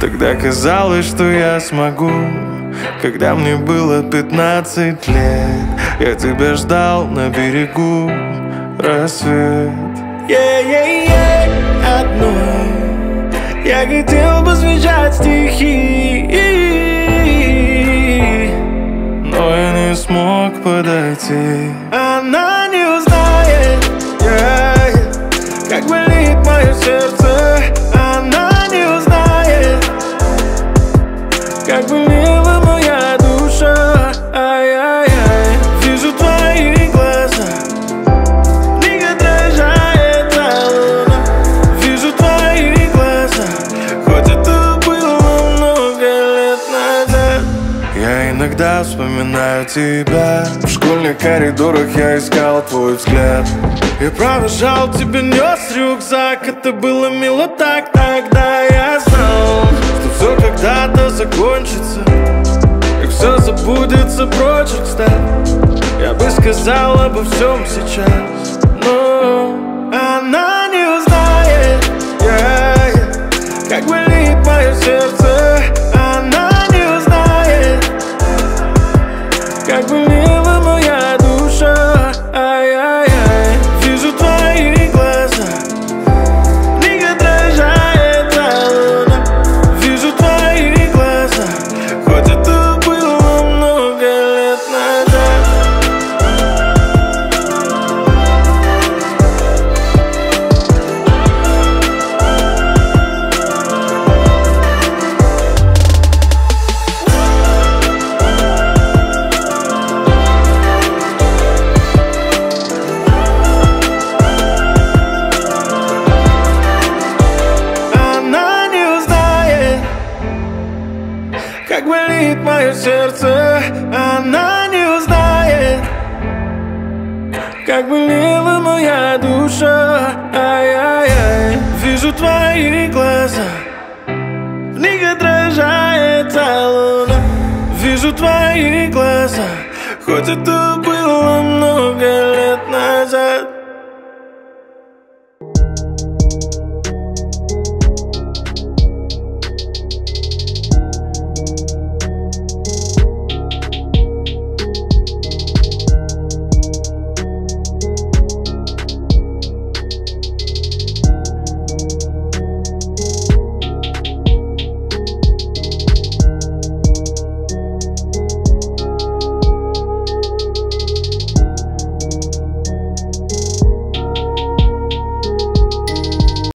Тогда казалось, что я смогу. Когда мне было 15 лет Я тебя ждал на берегу. Рассвет. Yeah-yeah-yeah, одной. Я хотел посвящать стихи. Но я не смог подойти. Она не узнает, yeah, как болит мое сердце Я иногда вспоминаю тебя. В школьных коридорах я искал твой взгляд. Я провожал тебя, нес рюкзак. Это было мило так, тогда я знал Что все когда-то закончится. И все забудется прочь отстав Я бы сказал обо всем сейчас. Но она не узнает yeah, Как болит мое сердце Как болела моя Как болит мое сердце Она не узнает. Как болела моя душа Ай-яй-яй. Вижу твои глаза В них отражается луна. Вижу твои глаза Хоть это